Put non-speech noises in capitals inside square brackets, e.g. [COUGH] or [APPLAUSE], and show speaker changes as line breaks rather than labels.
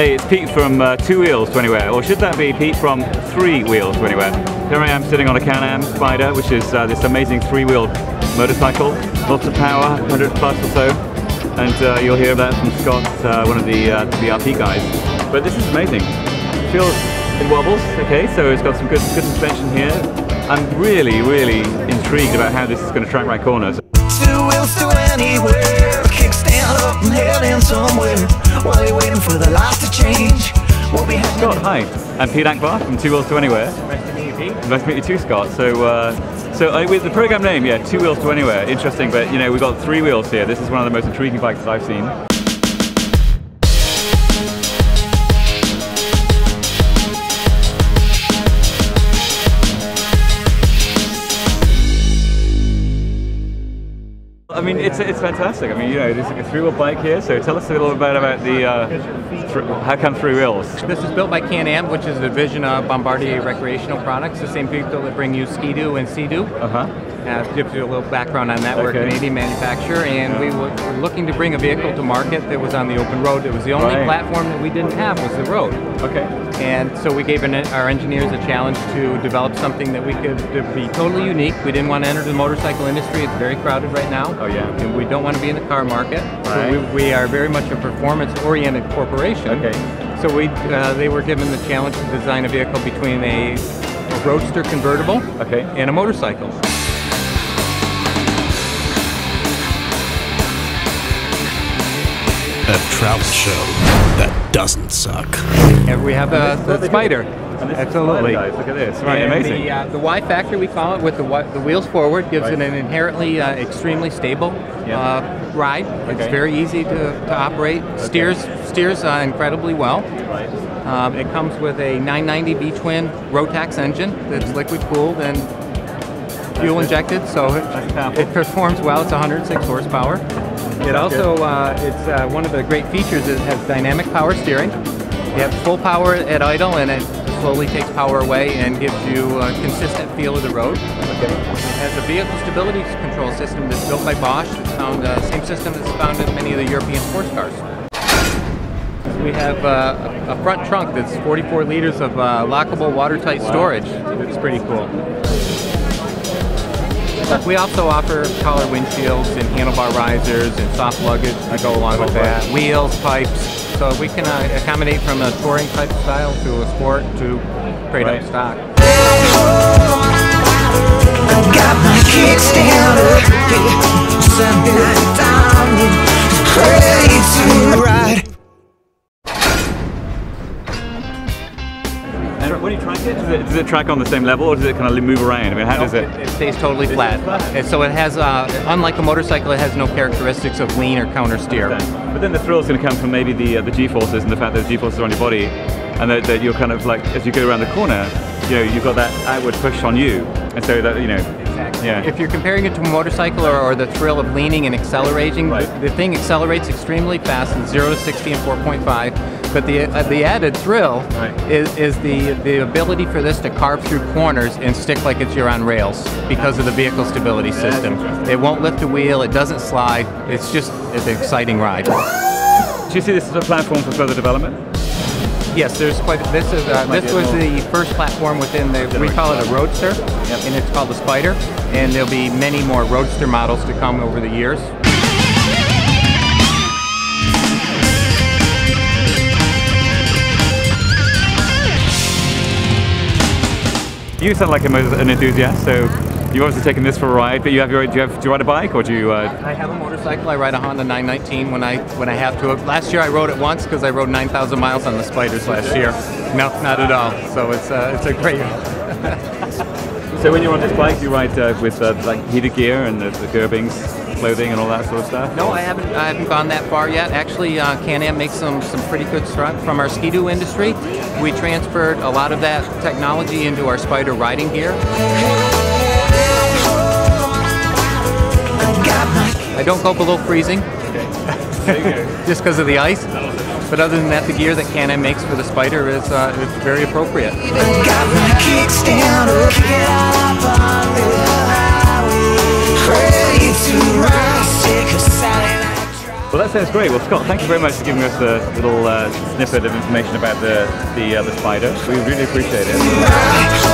Hey, it's Pete from uh, Two Wheels to Anywhere, or should that be Pete from Three Wheels to Anywhere? Here I am sitting on a Can-Am Spyder, which is uh, this amazing three-wheeled motorcycle, lots of power, 100 plus or so, and uh, you'll hear that from Scott, uh, one of the uh, BRP guys. But this is amazing. It feels, it wobbles, okay, so it's got some good, good suspension here. I'm really, really intrigued about how this is going to track my corners.
Two wheels to anywhere. Kickstand up and heading somewhere. While you're waiting for the lights to change. We'll be hanging
Scott, hi. I'm Pete Akbar from Two Wheels to Anywhere.
Nice to meet you, Pete.
Nice to meet you too, Scott. So, uh, so uh, with the program name, yeah, Two Wheels to Anywhere. Interesting, but you know, we've got three wheels here. This is one of the most intriguing bikes that I've seen. I mean, it's it's fantastic. I mean, you know, there's like a three-wheel bike here. So tell us a little bit about the uh, th- how come three wheels?
This is built by Can-Am, which is a division of Bombardier Recreational Products, the same people that bring you Ski-Doo and Sea-Doo.
Uh huh.
Uh, to give you a little background on that, we're a. Canadian manufacturer, and we were looking to bring a vehicle to market that was on the open road. It was the only
Right.
platform that we didn't have was the road.
Okay.
And so we gave an, our engineers a challenge to develop something that we could to be totally unique. We didn't want to enter the motorcycle industry. It's very crowded right now.
Oh, yeah.
And we don't want to be in the car market. So
Right.
we, we are very much a performance-oriented corporation.
Okay.
So we, uh, they were given the challenge to design a vehicle between a, a roadster convertible
Okay.
and a motorcycle.
A travel show that doesn't suck.
And we have the, the Spyder.
And this
Absolutely.
Spyder. Look at this. Right,
And
amazing.
The, uh, the Y factor we call it with the wi- the wheels forward gives
Right.
it an inherently uh, extremely stable
Yeah.
uh, ride. It's very easy to, to operate. Steers steers uh, incredibly well.
Right.
Um, it comes with a 990 V twin Rotax engine that's liquid cooled and fuel injected, so it, it performs well. It's 106 horsepower. It also uh, it's uh, one of the great features. It has dynamic power steering. You have full power at idle, and it slowly takes power away and gives you a consistent feel of the road.
Okay.
It has a vehicle stability control system that's built by Bosch. It's found uh, same system that's found in many of the European sports cars. We have uh, a a front trunk that's 44 liters of uh, lockable watertight storage. It's pretty cool. We also offer collar windshields and handlebar risers and soft luggage that go along with that. Wheels, pipes. So we can uh, accommodate from a touring type style to a sport to straight
Right.
up stock.
When you track it, does it, does it track on the same level, or does it kind of move around? I mean, how does it?
It stays totally flat.
flat?
And so it has, uh, unlike a motorcycle, it has no characteristics of lean or counter steer.
But then the thrill is going to come from maybe the uh, the G-forces and the fact that the G-forces are on your body, and that, that you're kind of like as you go around the corner, you know, you've got that outward push on you, and so that you know, yeah,
If you're comparing it to a motorcycle or, or the thrill of leaning and accelerating,
Right.
the, the thing accelerates extremely fast in 0 to 60 in 4.5. But the uh, the added thrill
Right.
is, is the the ability for this to carve through corners and stick like it's you're on rails because of the vehicle stability system. It won't lift a wheel, it doesn't slide. It's just it's an exciting ride.
Do you see this as a platform for further development?
Yes, there's quite. This is uh, this was the first platform within the. We call it a roadster, and it's called the Spyder. And there'll be many more roadster models to come over the years.
You sound like an enthusiast, so you've obviously taken this for a ride. But you have your do you have do you ride a bike or do you? Uh,
I have a motorcycle. I ride a Honda 919 when I when I have to. Last year I rode it once because I rode 9,000 miles on the Spyders last year. No, not at all. So it's uh, it's a great.
so when you're on this bike, you ride uh, with uh, like heated gear and the, the Gerbings clothing and all that sort of stuff.
No, I haven't. I haven't gone that far yet. Actually, uh, Can-Am makes some some pretty good stuff from our Ski-Doo industry. We transferred a lot of that technology into our Spyder riding gear. Don't go below freezing [LAUGHS] just because of the ice. But other than that, the gear that Can-Am makes for the Spyder is uh, is very appropriate.
Got my kickstand up, get up on the highway. Ready to ride, take a Saturday night drive.
Well, that sounds great. Well, Scott, thank you very much for giving us a little uh, snippet of information about the the, uh, the Spyder. We really appreciate it.